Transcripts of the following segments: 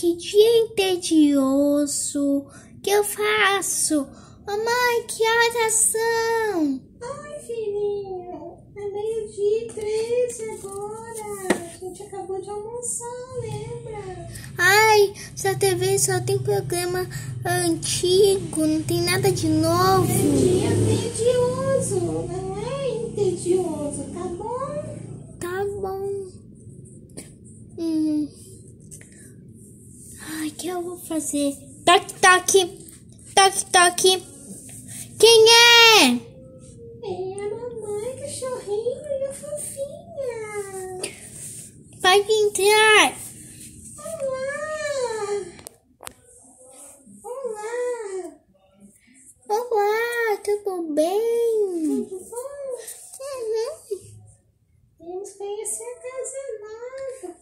que dia entedioso. Que eu faço? Mamãe, que horas são? Ai, filhinho, é meio-dia e treze agora. A gente acabou de almoçar, lembra? Ai, essa TV só tem programa antigo, não tem nada de novo. É dia tedioso, não é entedioso, tá bom? Que eu vou fazer? Toque, toque. Toque, toque. Quem é? É a mamãe, cachorrinho e a fofinha. Pode entrar. Olá! Olá! Olá, tudo bem? Tudo bom? Uhum. Vamos conhecer a casa nova.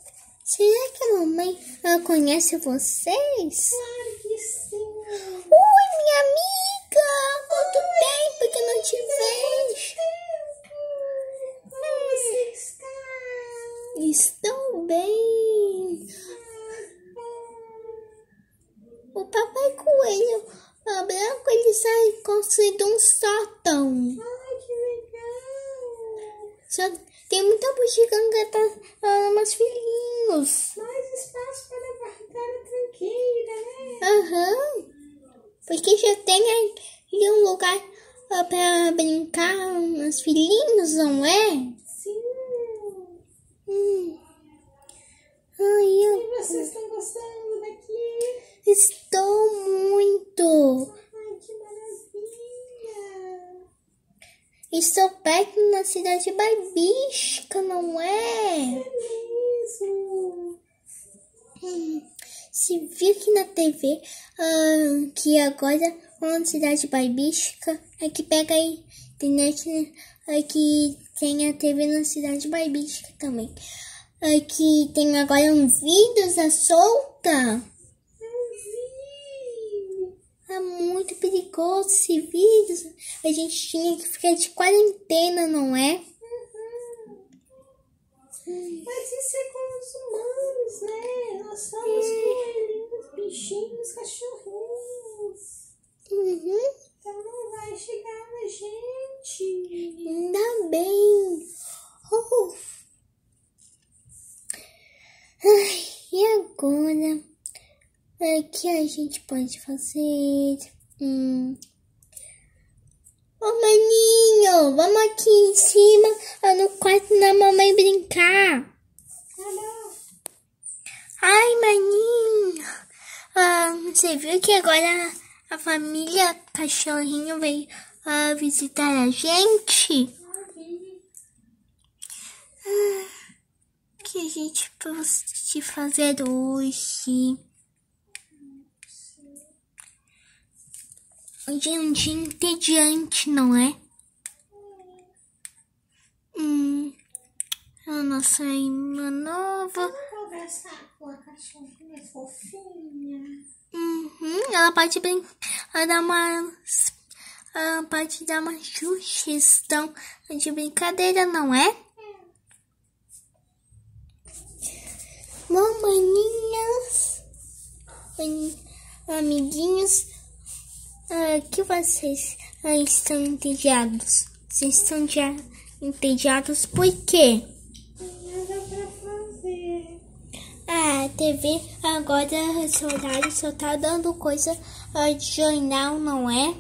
Será que a mamãe ela conhece vocês? Claro que sim. Oi, minha amiga! Quanto tempo que não te vejo? Como você está? Estou bem. O papai coelho ah, branco ele sai construindo um sótão. Ai, que legal! Só tem muita bugiganga tá ah, meus filhinhos. Mais espaço para guardar a tranqueira, né? Aham. Porque já tem aí um lugar para brincar meus filhinhos, não é? Sim. Hum. Ai, eu E vocês estão gostando daqui? estou muito. Ai, que maravilha! Estou perto na cidade de Barbisca, não é? É mesmo! Hum, Se viu aqui na TV que agora de cidade de Barbisca, é que pega a internet, né? É que tem a TV na cidade de Barbisca também. É que tem agora um vídeos à solta. É muito perigoso esse vídeo. A gente tinha que ficar de quarentena, não é? Mas isso é com os humanos, né? Nós somos coelhinhos, bichinhos, cachorrinhos. Uhum. Então não vai chegar na gente. Ainda bem. Oh. Ai, e agora? O que a gente pode fazer? Hum. Ô maninho, vamos aqui em cima ah, no quarto da mamãe brincar. Ai, maninho. Ah, você viu que agora a família cachorrinho veio ah, visitar a gente? O que a gente pode fazer hoje? Hoje é um dia entediante, não é? Hum, a nossa irmã nova. Vamos conversar com a cachorrinha fofinha. Uhum, ela pode brincar, uma. Ela pode dar uma sugestão de brincadeira, não é? Amiguinhos, ah, que vocês ah, estão entediados? Vocês estão já entediados por quê? Nada pra fazer. Ah, a TV agora, esse horário só tá dando coisa ah, de jornal, não é?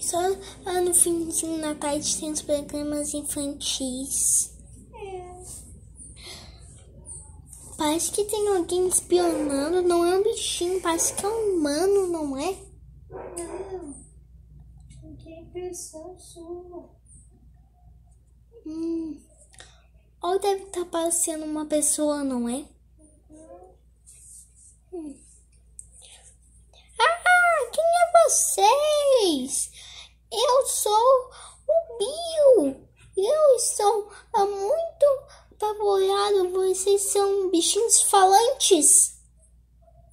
Só ah, no finzinho na tarde tem os programas infantis. É. Parece que tem alguém espionando, não é um bichinho, parece que é um humano, não é? Não. Tem impressão sua. Hum. Ou deve estar parecendo uma pessoa, não é? Cuidado, vocês são bichinhos falantes.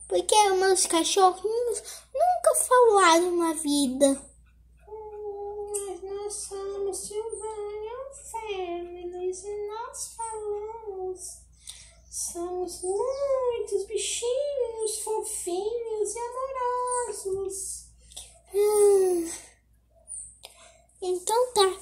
Porque meus cachorrinhos nunca falaram na vida. Mas nós somos Silvana Families e nós falamos. Somos muitos bichinhos fofinhos e amorosos. Hum. Então tá.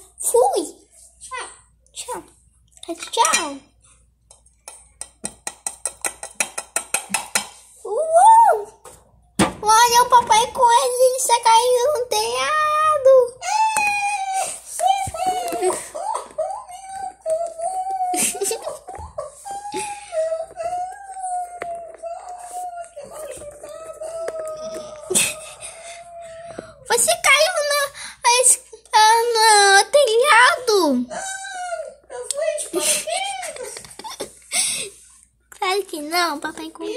Não, papai com.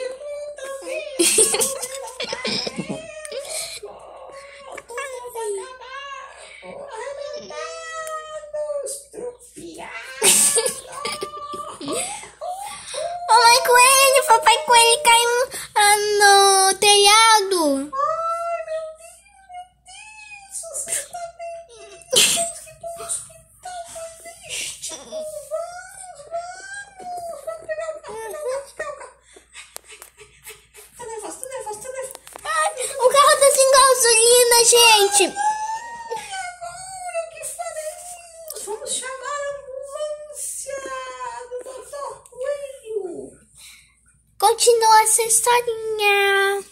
papai coelho, papai com ele caiu no ah, telhado. nossa historinha.